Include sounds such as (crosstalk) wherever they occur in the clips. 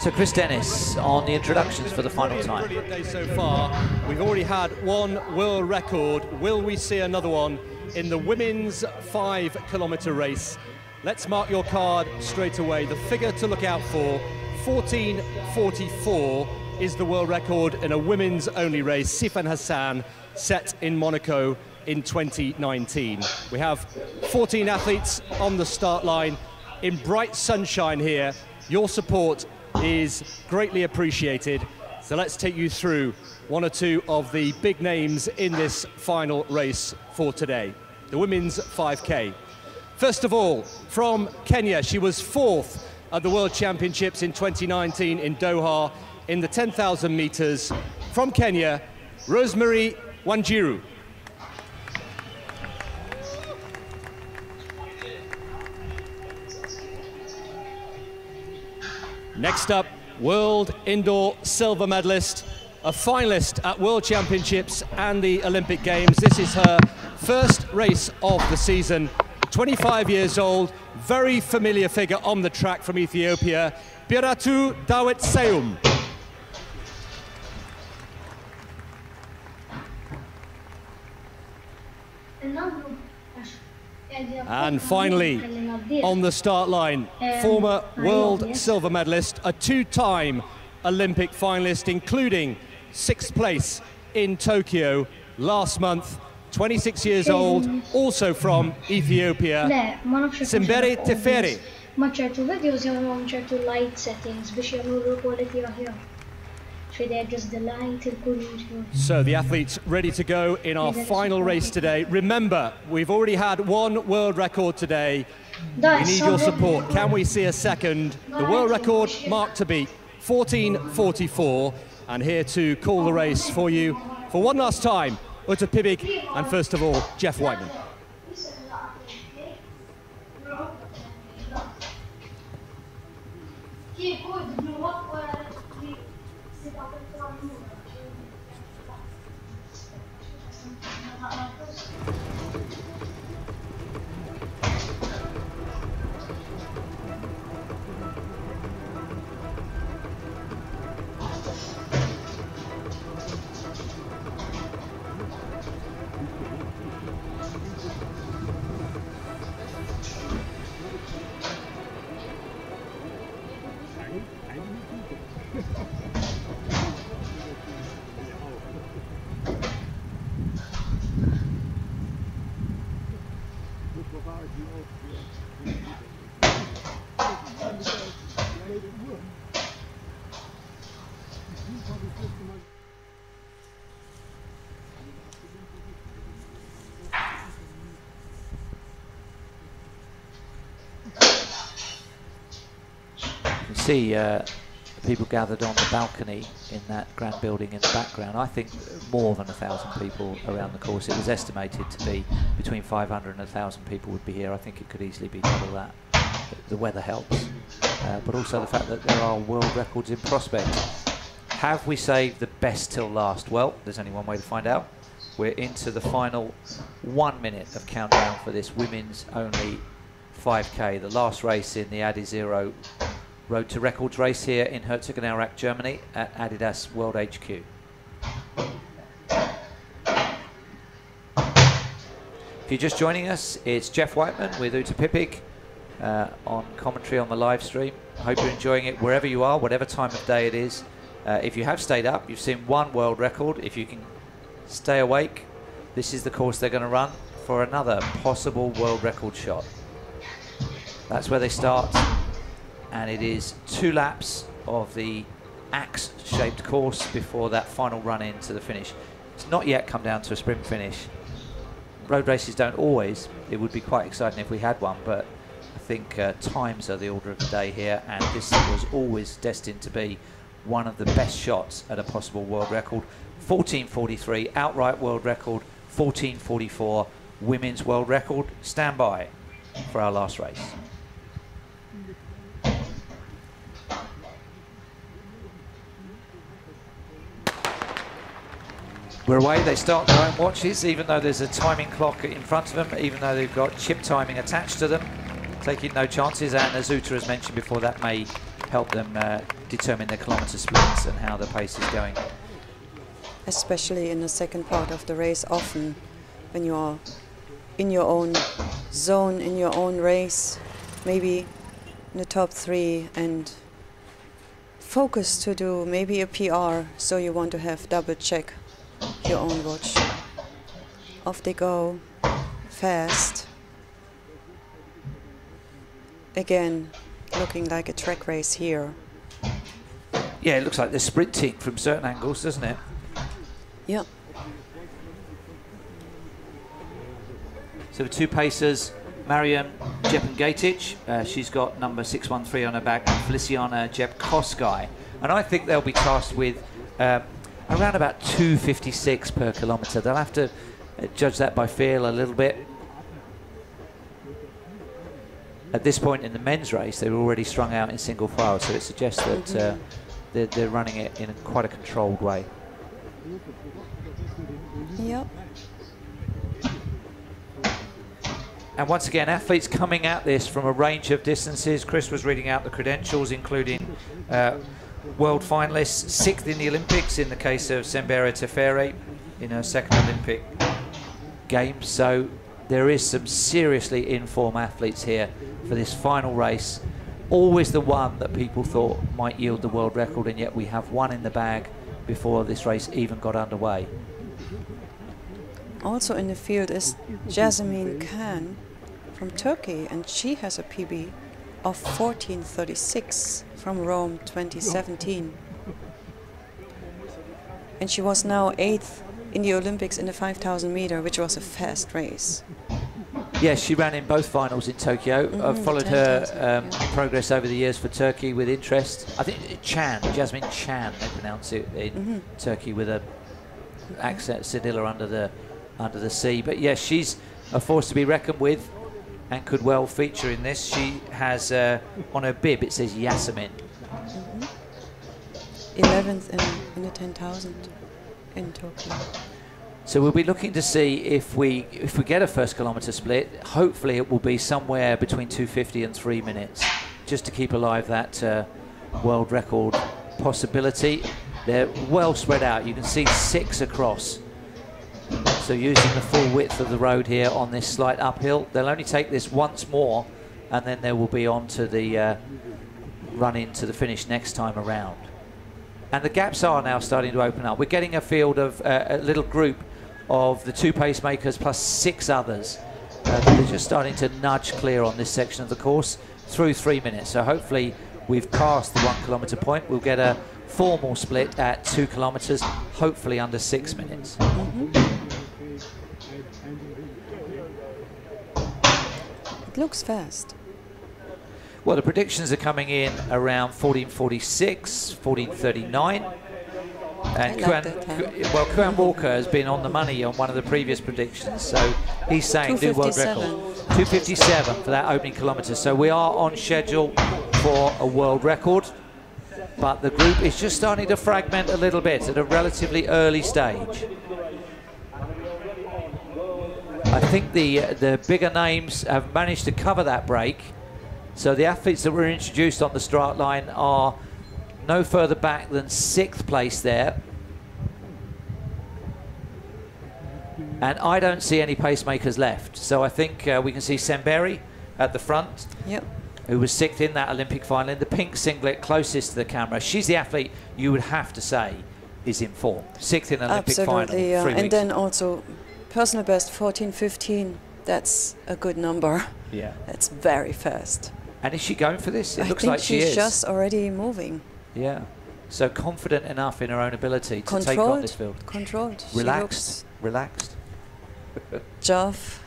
So Chris Dennis on the introductions for the final time. Brilliant day so far. We've already had one world record. Will we see another one in the women's five kilometre race? Let's mark your card straight away. The figure to look out for 1444 is the world record in a women's only race. Sifan Hassan set in Monaco in 2019. We have 14 athletes on the start line in bright sunshine here. Your support is greatly appreciated. So let's take you through one or two of the big names in this final race for today, the women's 5K. First of all, from Kenya, she was fourth at the World Championships in 2019 in Doha in the 10,000 meters. From Kenya, Rosemary Wanjiru. Next up, world indoor silver medalist, a finalist at World Championships and the Olympic Games. This is her first race of the season. 25 years old, very familiar figure on the track from Ethiopia, Biratu Dawit Seyaum. And finally, on the start line, former world silver medalist, a two-time Olympic finalist, including sixth place in Tokyo last month, 26 years old, also from Ethiopia, Senbere Teferi. Ma light settings biex jagħmlu quality aħjar. They're just the light il So the athletes ready to go in our final race today. Remember, we've already had one world record today. We need your support. Can we see a second? The world record mark to beat, 14.44. And here to call the race for you for one last time, Uta Pippig and first of all, Geoff Wightman. See uh, people gathered on the balcony in that grand building in the background. I think more than a thousand people around the course. It was estimated to be between 500 and a thousand people would be here. I think it could easily be double that. The weather helps, uh, but also the fact that there are world records in prospect. Have we saved the best till last? Well, there's only one way to find out. We're into the final one minute of countdown for this women's only 5k, the last race in the Adizero Road to Records race here in Herzogenaurach, Germany at Adidas World HQ. If you're just joining us, it's Geoff Wightman with Uta Pippig uh, on commentary on the live stream. Hope you're enjoying it wherever you are, whatever time of day it is. Uh, if you have stayed up, you've seen one world record. If you can stay awake, this is the course they're going to run for another possible world record shot. That's where they start and it is two laps of the axe-shaped course before that final run into the finish. It's not yet come down to a sprint finish. Road races don't always. It would be quite exciting if we had one, but I think uh, times are the order of the day here, and this was always destined to be one of the best shots at a possible world record. 14.43, outright world record, 14.44, women's world record. Stand by for our last race. We're away, they start their own watches, even though there's a timing clock in front of them, even though they've got chip timing attached to them. taking no chances. And as Uta has mentioned before, that may help them uh, determine their kilometre splits and how the pace is going. Especially in the second part of the race, often when you are in your own zone, in your own race, maybe in the top three and focus to do maybe a PR, so you want to have double check your own watch. Off they go, fast. Again, looking like a track race here. Yeah, it looks like they're sprinting from certain angles, doesn't it? Yeah. So the two pacers, Mariam Jepengaitic, uh, she's got number 613 on her back, and Feliciana Jepkosgei. And I think they'll be tasked with um, around about 256 per kilometre. They'll have to uh, judge that by feel a little bit. At this point in the men's race, they were already strung out in single file, so it suggests that uh, they're, they're running it in quite a controlled way. Yep. And once again, athletes coming at this from a range of distances. Chris was reading out the credentials, including uh, world finalists, sixth in the Olympics in the case of Senbere Teferi in her second Olympic Games. So there is some seriously in-form athletes here for this final race. Always the one that people thought might yield the world record, and yet we have one in the bag before this race even got underway. Also in the field is Jasmine Khan from Turkey, and she has a PB of 1436 from Rome 2017. And she was now eighth in the Olympics in the 5000 meter, which was a fast race. Yes, she ran in both finals in Tokyo. Mhm, I've followed her um, progress over the years for Turkey with interest. I think Chan, Jasmine Chan, they pronounce it in Mhm. Turkey with a accent Cedilla under the under the sea. But yes, she's a force to be reckoned with and could well feature in this. She has uh, on her bib it says Yasemin. 11th in, in the 10,000 in Tokyo. So we'll be looking to see if we if we get a first kilometre split. Hopefully, it will be somewhere between 250 and three minutes, just to keep alive that uh, world record possibility. They're well spread out. You can see six across. So using the full width of the road here on this slight uphill, they'll only take this once more, and then they will be on to the uh, run into the finish next time around. And the gaps are now starting to open up. We're getting a field of uh, a little group of the two pacemakers plus six others uh, that are just starting to nudge clear on this section of the course through three minutes. So hopefully we've passed the one kilometre point. We'll get a formal split at two kilometres, hopefully under six minutes. It looks fast. Well, the predictions are coming in around 1446, 1439. And Kuan. Well, Kuan Walker has been on the money on one of the previous predictions, so he's saying new world record. 257 for that opening kilometre. So we are on schedule for a world record, but the group is just starting to fragment a little bit at a relatively early stage. I think the the bigger names have managed to cover that break. So the athletes that were introduced on the start line are no further back than sixth place there. And I don't see any pacemakers left. So I think uh, we can see Senbere at the front, Yep. who was sixth in that Olympic final in the pink singlet closest to the camera. She's the athlete you would have to say is in form. Sixth in Olympic Absolutely. final. yeah. And weeks. then also personal best 14, 15. That's a good number. yeah. That's very fast. And is she going for this? It I looks like she is. she's just already moving. Yeah. So confident enough in her own ability to take on this field. Controlled. Relaxed. Relaxed. Joff.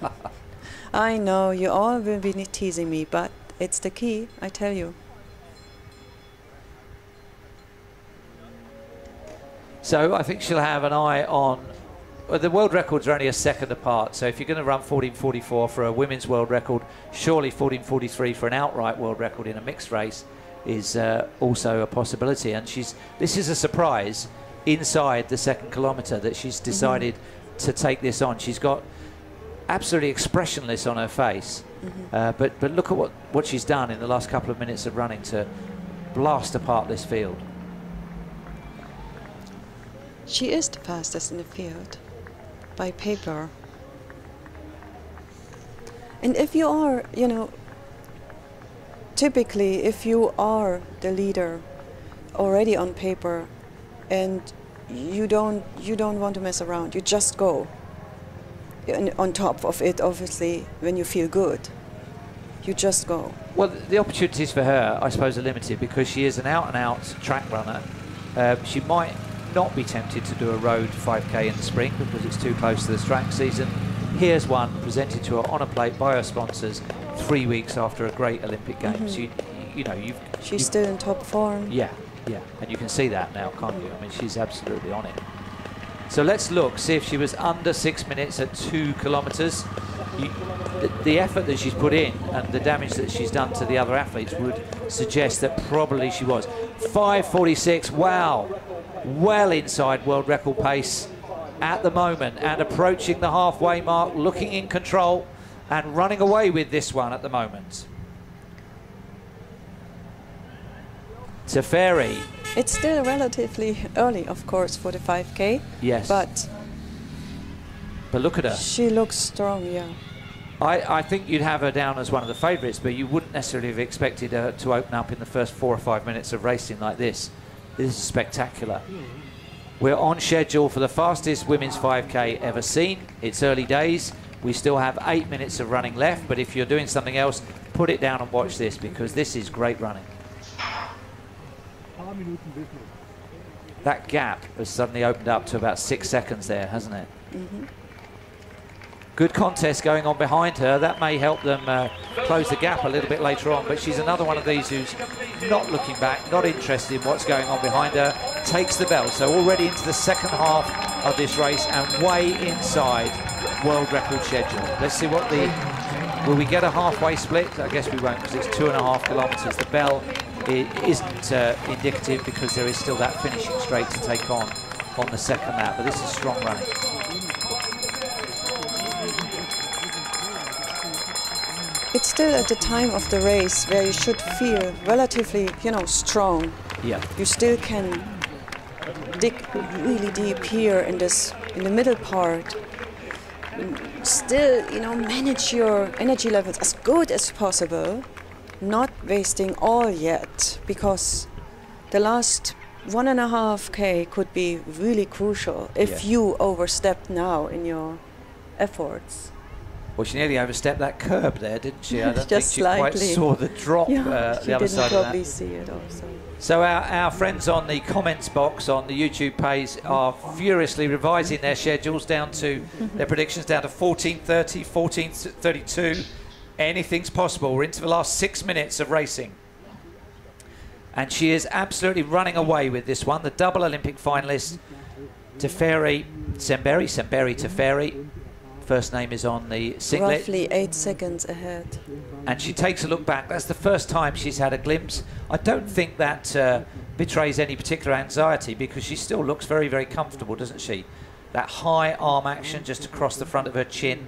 (laughs) I know you all will be teasing me, but it's the key, I tell you. So I think she'll have an eye on. Well, the world records are only a second apart. So if you're going to run 14:44 for a women's world record, surely 14:43 for an outright world record in a mixed race is uh, also a possibility. And she's this is a surprise inside the second kilometre that she's decided to take this on. She's got absolutely expressionless on her face. Mm-hmm. Uh, but but look at what, what she's done in the last couple of minutes of running to blast apart this field. She is the fastest in the field by paper. And if you are, you know, typically if you are the leader already on paper and you don't you don't want to mess around, you just go. And on top of it obviously when you feel good, you just go. Well, the opportunities for her, I suppose, are limited because she is an out-and-out track runner. Um, she might not be tempted to do a road 5k in the spring because it's too close to the track season. Here's one presented to her on a plate by her sponsors three weeks after a great Olympic Games. Mhm. You, you know, you've She's you've- still in top form. yeah, yeah, and you can see that now, can't you? I mean, she's absolutely on it. So let's look, see if she was under six minutes at two kilometres. You, the, the effort that she's put in and the damage that she's done to the other athletes would suggest that probably she was. 5.46, wow, well inside world record pace at the moment and approaching the halfway mark, looking in control and running away with this one at the moment. Teferi, It's still relatively early, of course, for the 5K, yes, but but look at her. she looks strong, yeah. I, I think you'd have her down as one of the favourites, but you wouldn't necessarily have expected her to open up in the first four or five minutes of racing like this. This is spectacular. We're on schedule for the fastest women's 5k ever seen. It's early days. We still have eight minutes of running left, but if you're doing something else, put it down and watch this because this is great running. That gap has suddenly opened up to about six seconds there, hasn't it? hmm Good contest going on behind her. That may help them uh, close the gap a little bit later on. But she's another one of these who's not looking back, not interested in what's going on behind her. Takes the bell. So already into the second half of this race and way inside world record schedule. Let's see what the... Will we get a halfway split? I guess we won't because it's two and a half kilometres. The bell isn't uh, indicative because there is still that finishing straight to take on on the second lap. But this is strong running. It's still at the time of the race where you should feel relatively, you know, strong. Yeah. You still can dig really deep here in this, in the middle part. Still, you know, manage your energy levels as good as possible, not wasting all yet, because the last one and a half k could be really crucial if Yeah. you overstep now in your efforts. Well, she nearly overstepped that curb there, didn't she? (laughs) I don't Just think she quite slightly. saw the drop yeah, uh, the other side of that. see it also. So our, our friends on the comments box on the YouTube page are furiously revising their schedules down to their predictions down to 14.30, 14.32. Anything's possible. We're into the last six minutes of racing. And she is absolutely running away with this one. The double Olympic finalist, Teferi Senbere, Senbere Teferi. First name is on the singlet. Roughly eight seconds ahead. and she takes a look back. That's the first time she's had a glimpse. I don't think that uh, betrays any particular anxiety because she still looks very, very comfortable, doesn't she? That high arm action just across the front of her chin.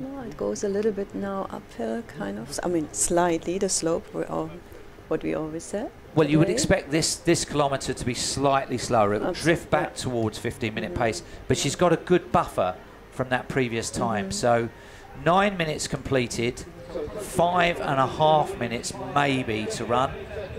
No, it goes a little bit now uphill, kind of. I mean, slightly the slope. We're all, what we always said. Well, you would expect this this kilometre to be slightly slower. It will drift back towards 15 minute pace, but she's got a good buffer from that previous time. Mhm. So, nine minutes completed, five and a half minutes maybe to run.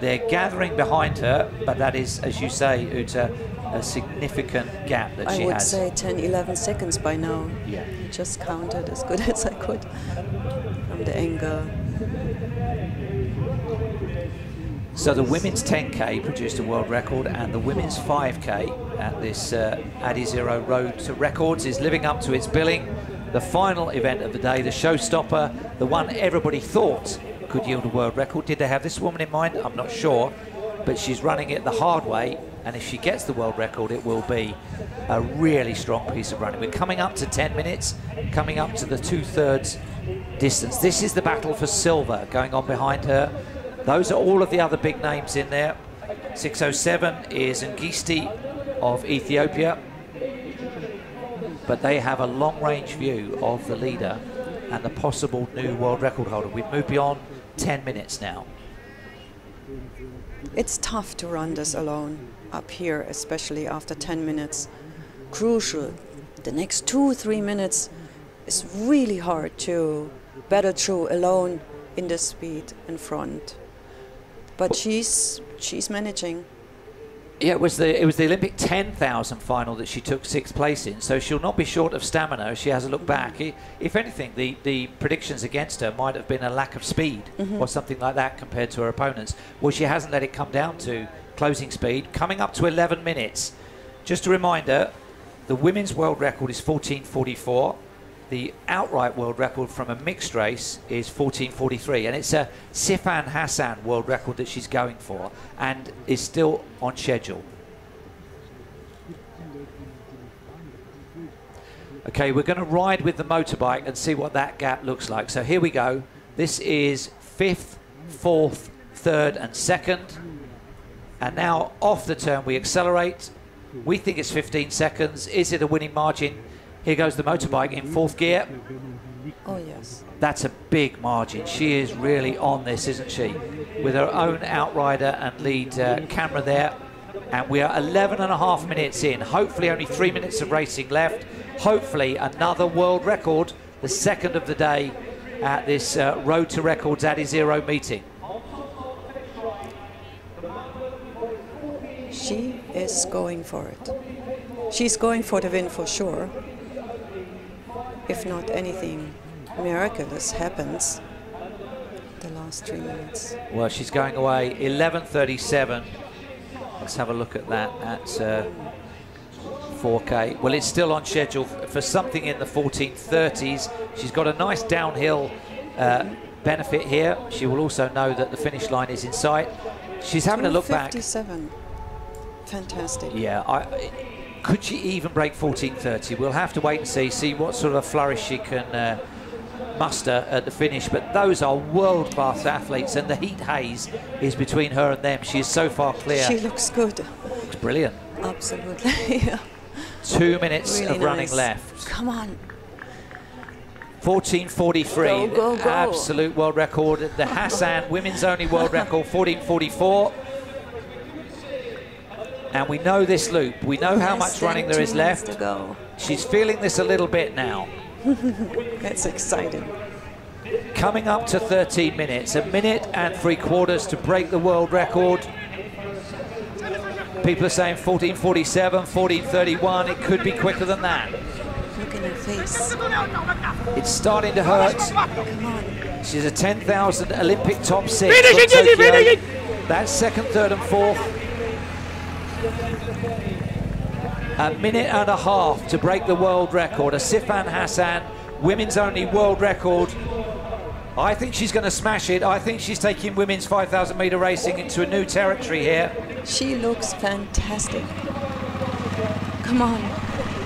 They're gathering behind her, but that is, as you say, Uta, a significant gap that I she would say 10, 11 seconds by now. Yeah. I just counted as good (laughs) as I could from the angle. So the women's 10k produced a world record, and the women's 5k at this uh, Adizero Road to Records is living up to its billing. The final event of the day, the showstopper, the one everybody thought could yield a world record. Did they have this woman in mind? I'm not sure, but she's running it the hard way, and if she gets the world record, it will be a really strong piece of running. We're coming up to 10 minutes, coming up to the two-thirds distance. This is the battle for silver going on behind her. Those are all of the other big names in there. 607 is Ngisti of Ethiopia. But they have a long range view of the leader and the possible new world record holder. We've moved beyond 10 minutes now. It's tough to run this alone up here, especially after 10 minutes. Crucial. The next two, three minutes is really hard to battle through alone in the speed in front. But she's she's managing. Yeah, it was the it was the Olympic 10,000 final that she took sixth place in, so she'll not be short of stamina if she has a look back. If anything, the, the predictions against her might have been a lack of speed Mm-hmm. or something like that compared to her opponents. Well, she hasn't let it come down to closing speed, coming up to 11 minutes. Just a reminder, the women's world record is 14.44. The outright world record from a mixed race is 14.43, and it's a Sifan Hassan world record that she's going for, and is still on schedule. Okay, we're going to ride with the motorbike and see what that gap looks like. So here we go. This is fifth, fourth, third, and second. And now off the turn, we accelerate. We think it's 15 seconds. Is it a winning margin? Here goes the motorbike in fourth gear. Oh yes. That's a big margin. She is really on this, isn't she? With her own outrider and lead uh, camera there. And we are 11 and a half minutes in. Hopefully, only three minutes of racing left. Hopefully, another world record, the second of the day at this uh, Road to Records Adizero meeting. She is going for it. She's going for the win for sure. If not anything miraculous happens the last three minutes. Well, she's going away 11:37. Let's have a look at that at uh, 4K. Well, it's still on schedule for something in the 1430s. She's got a nice downhill uh, benefit here. She will also know that the finish line is in sight. She's having a look back. 57. Fantastic. Yeah, I, could she even break 1430? We'll have to wait and see, see what sort of a flourish she can uh, muster at the finish. But those are world-class athletes, and the heat haze is between her and them. She is so far clear. She looks good. Looks brilliant. Absolutely. (laughs) yeah. Two minutes Really of running left. Come on. 1443, Go, go, go. absolute world record. The Hassan women's only world record, 1444. And we know this loop. We know how much running there two is minutes left. To go. She's feeling this a little bit now. (laughs) That's exciting. Coming up to 13 minutes, a minute and three quarters to break the world record. People are saying 1447, 1431. It could be quicker than that. Look in her face. It's starting to hurt. She's a 10,000 Olympic top six. from Tokyo. That's second, third, and fourth. A minute and a half to break the world record. A Sifan Hassan women's only world record. I think she's going to smash it. I think she's taking women's 5,000 meter racing into a new territory here. She looks fantastic. Come on.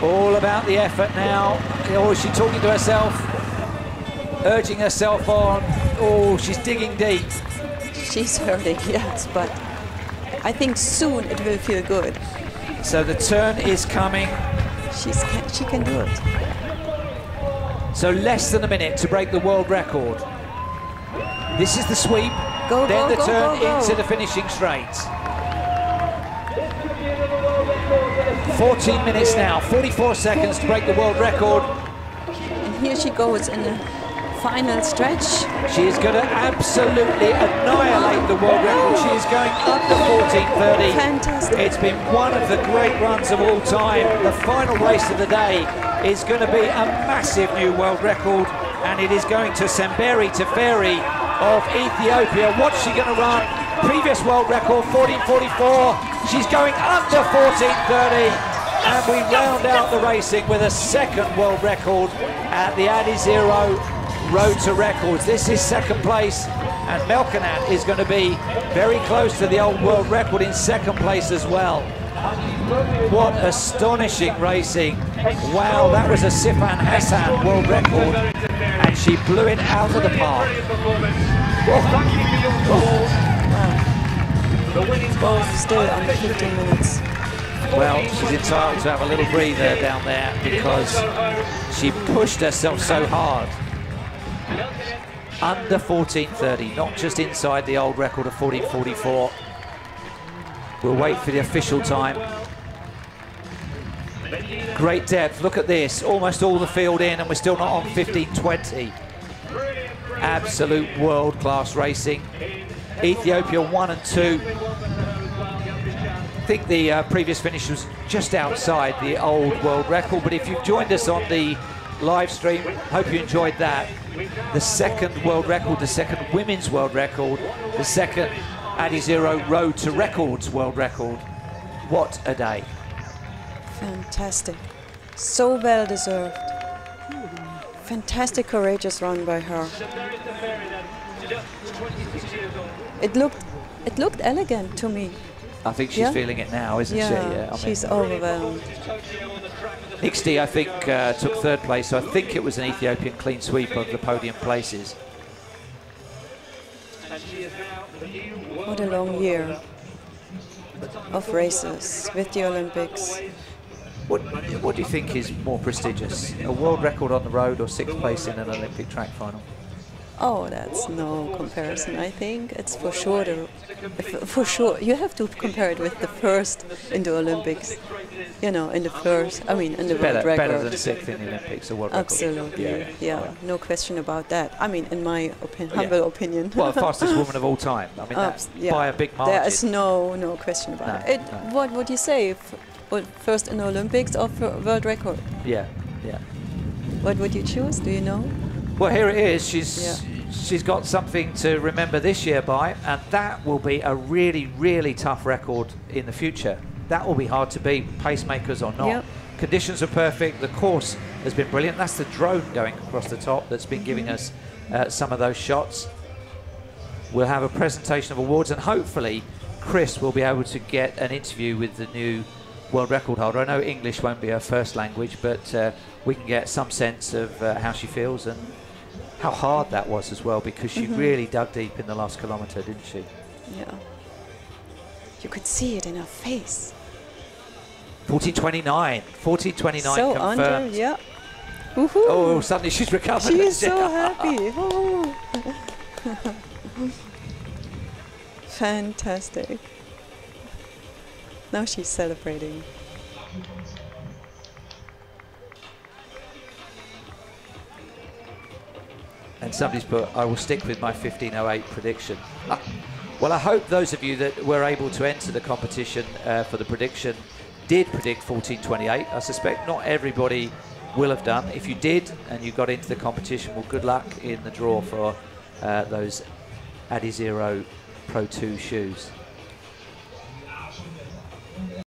All about the effort now. Oh, is she talking to herself? Urging herself on. Oh, she's digging deep. She's hurting, (laughs) yes, but I think soon it will feel good. So the turn is coming. She's she can do it. So less than a minute to break the world record. This is the sweep. Go, then go, the go, turn into the finishing straight. 14 minutes now, 44 seconds to break the world record. And here she goes in the final stretch. She is going to absolutely annihilate the world record. She is going under 14.30. Fantastic. It's been one of the great runs of all time. The final race of the day is going to be a massive new world record, and it is going to Senbere Teferi of Ethiopia. What's she going to run? Previous world record 14.44. She's going under 14.30. And we round out the racing with a second world record at the Adizero Road to Records. This is second place, and Melkanat is going to be very close to the old world record in second place as well. What astonishing racing. Wow, that was a Sifan Hassan world record, and she blew it out of the park. Both still under 15 minutes. Well, she's entitled to have a little breather down there because she pushed herself so hard. Under 14.30, not just inside the old record of 14.44. We'll wait for the official time. Great depth, look at this. Almost all the field in and we're still not on 15.20. Absolute world-class racing. Ethiopia one and two. I think the uh, previous finish was just outside the old world record, but if you've joined us on the live stream, hope you enjoyed that. The second world record, the second women's world record, the second Adizero Road to Records world record. What a day. Fantastic. So well deserved. Fantastic, courageous run by her. It looked, it looked elegant to me. I think she's Yeah. feeling it now, isn't Yeah, she? I mean, she's overwhelmed. Nixty, I think, uh, took third place, so I think it was an Ethiopian clean sweep of the podium places. What a long year of races with the Olympics. What, what do you think is more prestigious, a world record on the road or sixth place in an Olympic track final? Oh, that's no comparison. I think it's for sure. The, for sure, you have to compare it with the first in the Olympics. You know, in the first. I mean, in the Better, world record. better than sixth in the Olympics, a world record. Absolutely, Yeah, yeah, yeah. no question about that. I mean, in my opi- Yeah. humble opinion. Well, (laughs) fastest woman of all time. I mean, that's yeah. by a big margin. There is no no question about No, it. no. What would you say? First in the Olympics or world record? Yeah, yeah. What would you choose? Do you know? Well, here it is. She's Yeah. she's got something to remember this year by, and that will be a really, really tough record in the future. That will be hard to beat, pacemakers or not. Yep. Conditions are perfect. The course has been brilliant. That's the drone going across the top that's been giving us uh, some of those shots. We'll have a presentation of awards, and hopefully, Chris will be able to get an interview with the new world record holder. I know English won't be her first language, but uh, we can get some sense of uh, how she feels and how hard that was as well, because she mm-hmm. really dug deep in the last kilometre, didn't she? Yeah. You could see it in her face. 14.29. 14.29 so confirmed. under, yeah. Woohoo! Oh, suddenly she's recovered. she is (laughs) so happy. (laughs) Fantastic. Now she's celebrating. And somebody's put, I will stick with my 1508 prediction. Ah, well, I hope those of you that were able to enter the competition uh, for the prediction did predict 1428. I suspect not everybody will have done. If you did and you got into the competition, well, good luck in the draw for uh, those Adizero Pro 2 shoes.